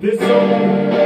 this song